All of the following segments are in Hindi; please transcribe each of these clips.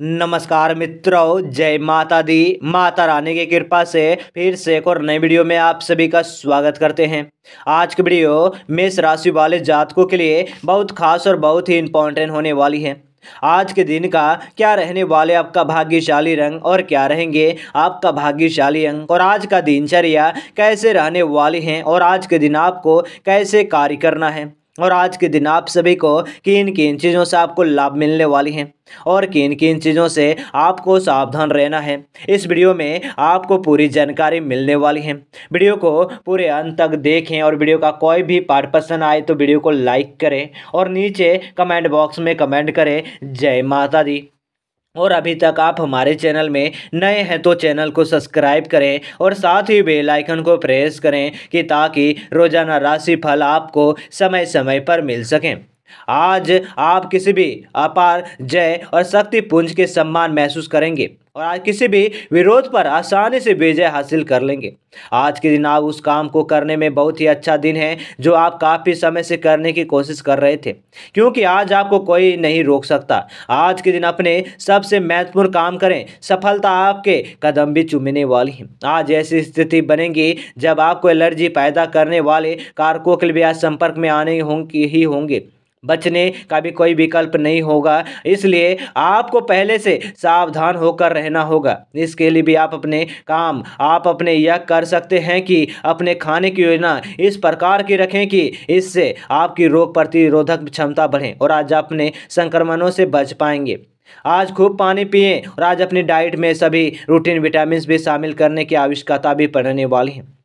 नमस्कार मित्रों, जय माता दी। माता रानी की कृपा से फिर से एक और नई वीडियो में आप सभी का स्वागत करते हैं। आज की वीडियो मेष राशि वाले जातकों के लिए बहुत खास और बहुत ही इंपॉर्टेंट होने वाली है। आज के दिन का क्या रहने वाले आपका भाग्यशाली रंग और क्या रहेंगे आपका भाग्यशाली अंक? और आज का दिनचर्या कैसे रहने वाली हैं? और आज के दिन आपको कैसे कार्य करना है? और आज के दिन आप सभी को किन किन चीज़ों से आपको लाभ मिलने वाली हैं और किन किन चीज़ों से आपको सावधान रहना है। इस वीडियो में आपको पूरी जानकारी मिलने वाली है। वीडियो को पूरे अंत तक देखें और वीडियो का कोई भी पार्ट पसंद आए तो वीडियो को लाइक करें और नीचे कमेंट बॉक्स में कमेंट करें। जय माता दी। और अभी तक आप हमारे चैनल में नए हैं तो चैनल को सब्सक्राइब करें और साथ ही बेल आइकन को प्रेस करें कि ताकि रोज़ाना राशि फल आपको समय समय पर मिल सकें। आज आप किसी भी अपार जय और शक्ति पुंज के सम्मान महसूस करेंगे। और आज किसी भी विरोध पर आसानी से विजय हासिल कर लेंगे। आज के दिन आप उस काम को करने में बहुत ही अच्छा दिन है, जो आप काफ़ी समय से करने की कोशिश कर रहे थे, क्योंकि आज आपको कोई नहीं रोक सकता। आज के दिन अपने सबसे महत्वपूर्ण काम करें, सफलता आपके कदम भी चुमने वाली है। आज ऐसी स्थिति बनेगी, जब आपको एलर्जी पैदा करने वाले कारकों के लिए आज संपर्क में आने होंगे, ही होंगे। बचने का भी कोई विकल्प नहीं होगा। इसलिए आपको पहले से सावधान होकर रहना होगा। इसके लिए भी आप अपने काम, आप अपने यह कर सकते हैं कि अपने खाने की योजना इस प्रकार की रखें कि इससे आपकी रोग प्रतिरोधक क्षमता बढ़े और आज अपने संक्रमणों से बच पाएँगे। आज खूब पानी पिए और आज अपनी डाइट में सभी रूटीन विटामिन भी शामिल करने की आवश्यकता भी पड़ने वाली है।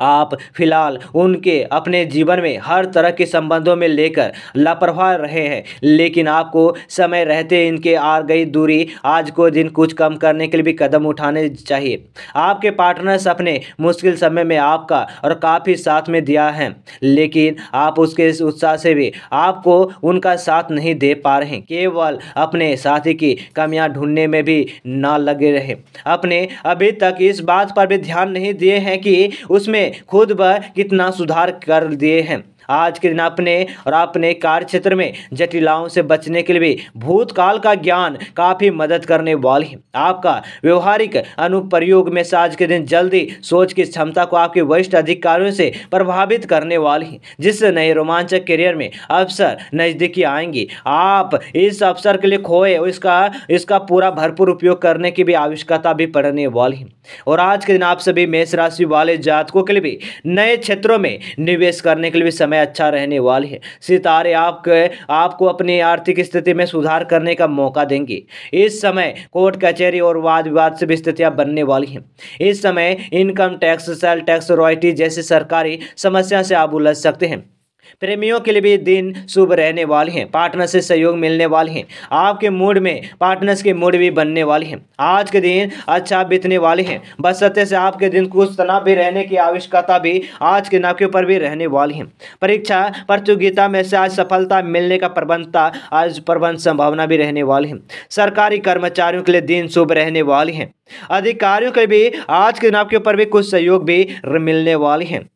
आप फ़िलहाल उनके अपने जीवन में हर तरह के संबंधों में लेकर लापरवाह रहे हैं, लेकिन आपको समय रहते इनके आ गई दूरी आज को दिन कुछ कम करने के लिए भी कदम उठाने चाहिए। आपके पार्टनर्स अपने मुश्किल समय में आपका और काफ़ी साथ में दिया है, लेकिन आप उसके इस उत्साह से भी आपको उनका साथ नहीं दे पा रहे केवल अपने साथी की कमियाँ ढूँढने में भी ना लगे रहे। अपने अभी तक इस बात पर भी ध्यान नहीं दिए हैं कि उसमें उसमें खुद व कितना सुधार कर दिए हैं। आज के दिन अपने और अपने कार्य क्षेत्र में जटिलाओं से बचने के लिए भूतकाल का ज्ञान काफ़ी मदद करने वाली है। आपका व्यवहारिक अनुप्रयोग में से आज के दिन जल्दी सोच की क्षमता को आपके वरिष्ठ अधिकारियों से प्रभावित करने वाली है। जिससे नए रोमांचक करियर में अवसर नज़दीकी आएँगी, आप इस अवसर के लिए खोए इसका इसका पूरा भरपूर उपयोग करने की भी आवश्यकता भी पड़ने वाली है। और आज के दिन आप सभी मेष राशि वाले जातकों के लिए भी नए क्षेत्रों में निवेश करने के लिए भी समय अच्छा रहने वाली है। सितारे आपके, आपको अपनी आर्थिक स्थिति में सुधार करने का मौका देंगे। इस समय कोर्ट, कचहरी और वाद विवाद से भी स्थितियाँ बनने वाली हैं। इस समय income tax, sale tax, royalty जैसी सरकारी समस्या से आप उलझ सकते हैं। प्रेमियों के लिए भी दिन शुभ रहने वाले हैं पार्टनर से सहयोग मिलने वाले हैं, आपके मूड में पार्टनर्स के मूड भी बनने वाले हैं। आज के दिन अच्छा बीतने वाले हैं, बस सत्य से आपके दिन कुछ तनाव भी रहने की आवश्यकता भी आज के नाके पर भी रहने वाली है। परीक्षा, प्रतियोगिता में से आज सफलता मिलने का प्रबंधता, आज प्रबंध संभावना भी रहने वाली है। सरकारी कर्मचारियों के लिए दिन शुभ रहने वाले हैं। अधिकारियों के भी आज के नाव के ऊपर भी कुछ सहयोग भी मिलने वाले हैं।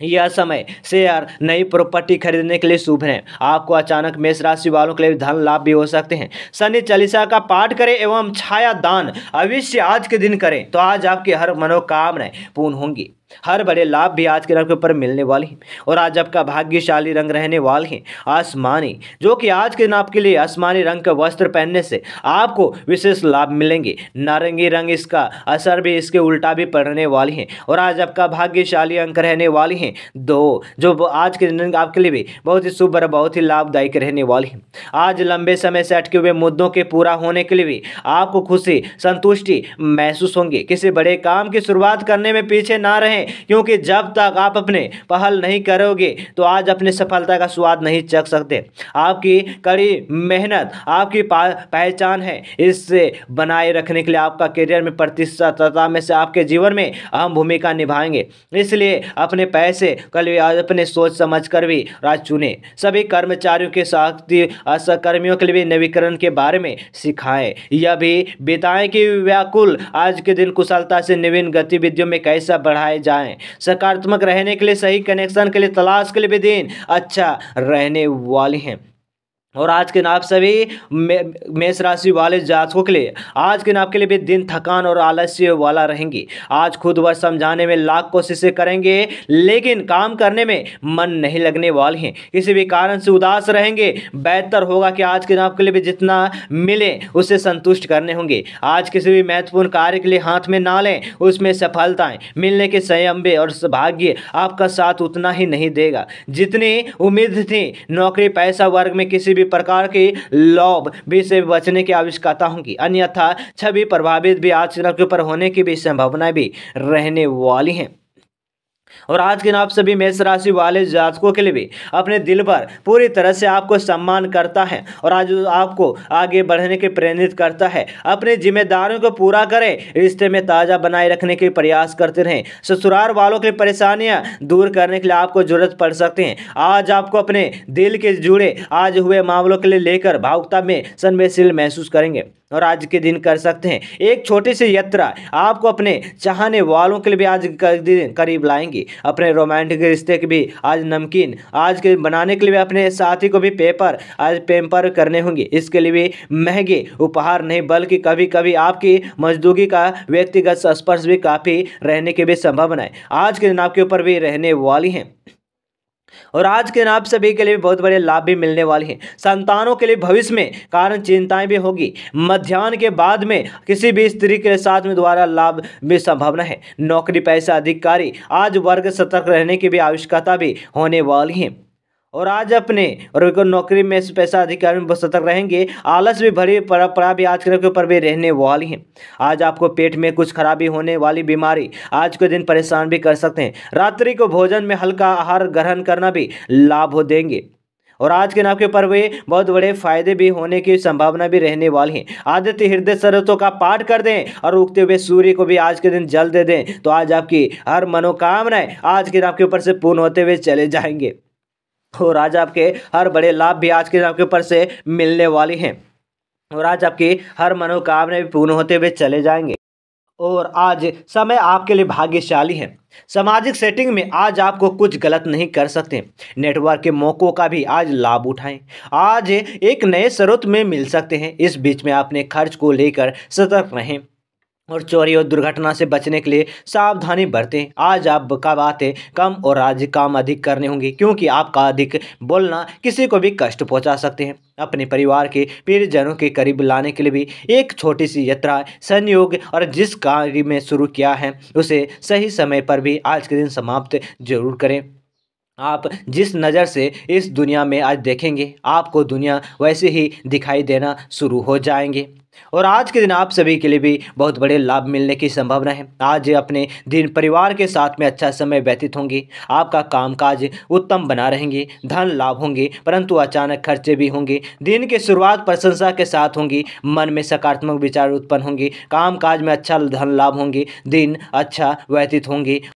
यह समय शेयर नई प्रॉपर्टी खरीदने के लिए शुभ है। आपको अचानक मेष राशि वालों के लिए धन लाभ भी हो सकते हैं। शनि चालीसा का पाठ करें एवं छाया दान अवश्य आज के दिन करें। तो आज आपकी हर मनोकामनाएँ पूर्ण होंगी। हर बड़े लाभ भी आज के रंग के ऊपर मिलने वाले हैं और आज आपका भाग्यशाली रंग रहने वाले हैं, आसमानी, जो कि आज के दिन आपके लिए आसमानी रंग का वस्त्र पहनने से आपको विशेष लाभ मिलेंगे। नारंगी रंग इसका असर भी इसके उल्टा भी पड़ने वाली हैं और आज आपका भाग्यशाली अंक रहने वाली हैं। दो, जो आज के दिन आपके लिए भी बहुत ही शुभ और बहुत ही लाभदायक रहने वाली हैं। आज लंबे समय से अटके हुए मुद्दों के पूरा होने के लिए भी आपको खुशी, संतुष्टि महसूस होंगी। किसी बड़े काम की शुरुआत करने में पीछे ना रहें। क्योंकि जब तक आप अपने पहल नहीं करोगे तो आज अपनी सफलता का स्वाद नहीं चख सकते। आपकी कड़ी मेहनत, आपकी पहचान है, इससे बनाए रखने के लिए आपका करियर में प्रतिष्ठता में से आपके जीवन में अहम भूमिका निभाएँगे। इसलिए अपने पैसे, कल अपने सोच समझ कर भी राज चुने। सभी कर्मचारियों के साथ कर्मियों के लिए भी नवीकरण के बारे में सिखाएँ। यह भी बिताएँ कि व्याकुल आज के दिन कुशलता से नवीन गतिविधियों में कैसा बढ़ाए जा जाएँ। सकारात्मक रहने के लिए सही कनेक्शन के लिए तलाश के लिए भी दिन अच्छा रहने वाले हैं। और आज के नाप सभी मेष राशि वाले जातकों के लिए, आज के नाप के लिए भी दिन थकान और आलस्य वाला रहेंगे। आज खुद व समझाने में लाख कोशिशें करेंगे, लेकिन काम करने में मन नहीं लगने वाले हैं। किसी भी कारण से उदास रहेंगे, बेहतर होगा कि आज के नाप के लिए भी जितना मिले, उसे संतुष्ट करने होंगे। आज किसी भी महत्वपूर्ण कार्य के लिए हाथ में ना लें, उसमें सफलताएँ मिलने के संयम्बे और भाग्य आपका साथ उतना ही नहीं देगा। जितनी उम्मीद थी, नौकरी, पैसा, वर्ग में किसी भी भी प्रकार के लॉब भी से बचने की आवश्यकता होगी। अन्यथा, छवि प्रभावित भी आज के ऊपर होने की भी संभावनाएँ भी रहने वाली हैं। और आज के नाप सभी मेष राशि वाले जातकों के लिए भी अपने दिल पर पूरी तरह से आपको सम्मान करता है और आज आपको आगे बढ़ने के प्रेरित करता है। अपनी जिम्मेदारियों को पूरा करें, रिश्ते में ताज़ा बनाए रखने के प्रयास करते रहें। ससुराल वालों की परेशानियाँ दूर करने के लिए आपको ज़रूरत पड़ सकती हैं। आज आपको अपने दिल के जुड़े, आज हुए मामलों के लिए लेकर भावुकता में संवेदशील महसूस करेंगे। और आज के दिन कर सकते हैं। एक छोटी सी यात्रा आपको अपने चाहने वालों के लिए भी आज दिन करीब लाएँगी। अपने रोमांटिक रिश्ते के भी आज नमकीन, आज के बनाने के लिए अपने साथी को भी पेपर आज पेपर करने होंगे। इसके लिए भी महँगे उपहार नहीं, बल्कि कभी कभी आपकी मजदूरी का व्यक्तिगत स्पर्श भी काफ़ी रहने की भी संभावना है। आज के दिन आपके ऊपर भी रहने वाली हैं। और आज के नाप सभी के लिए बहुत बड़े लाभ भी मिलने वाले हैं। संतानों के लिए भविष्य में कारण चिंताएँ भी होगी। मध्यान्ह के बाद में किसी भी स्त्री के साथ में द्वारा लाभ भी संभावना है। नौकरी, पैसा, अधिकारी, आज वर्ग, सतर्क रहने की भी आवश्यकता भी होने वाली है। और आज अपने और नौकरी में पैसा अधिकारी में सतर्क रहेंगे। आलस भी भरी परंपरा भी आज के ऊपर भी रहने वाली है। आज आपको पेट में कुछ खराबी होने वाली बीमारी आज के दिन परेशान भी कर सकते हैं। रात्रि को भोजन में हल्का आहार ग्रहण करना भी लाभ हो देंगे। और आज के नाम के ऊपर भी बहुत बड़े फ़ायदे भी होने की संभावना भी रहने वाली है। आदित्य हृदय सरतों का पाठ कर दें और उगते हुए सूर्य को भी आज के दिन जल दे दें। तो आज आपकी हर मनोकामनाएँ आज के नाम के ऊपर से पूर्ण होते हुए चले जाएँगे। और आज आपके हर बड़े लाभ भी आज के दिन आपके ऊपर से मिलने वाली हैं। और आज आपकी हर मनोकामना भी पूर्ण होते हुए चले जाएँगे। और आज समय आपके लिए भाग्यशाली है। सामाजिक सेटिंग में आज आपको कुछ गलत नहीं कर सकते। नेटवर्क के मौक़ों का भी आज लाभ उठाएँ। आज एक नए स्रोत में मिल सकते हैं। इस बीच में अपने खर्च को लेकर सतर्क रहें। और चोरी और दुर्घटना से बचने के लिए सावधानी बरतें। आज आप का बातें कम और आज काम अधिक करने होंगे, क्योंकि आपका अधिक बोलना किसी को भी कष्ट पहुँचा सकते हैं। अपने परिवार के प्रियजनों के करीब लाने के लिए भी एक छोटी सी यात्रा, संयोग और जिस कार्य में शुरू किया है, उसे सही समय पर भी आज के दिन समाप्त ज़रूर करें। आप जिस नज़र से इस दुनिया में आज देखेंगे, आपको दुनिया वैसे ही दिखाई देना शुरू हो जाएँगे। और आज के दिन आप सभी के लिए भी बहुत बड़े लाभ मिलने की संभावना है। आज अपने दिन परिवार के साथ में अच्छा समय व्यतीत होंगे। आपका कामकाज उत्तम बना रहेंगे, धन लाभ होंगे, परंतु अचानक खर्चे भी होंगे। दिन की शुरुआत प्रशंसा के साथ होंगी, मन में सकारात्मक विचार उत्पन्न होंगे, कामकाज में अच्छा धन लाभ होंगे, दिन अच्छा व्यतीत होंगे।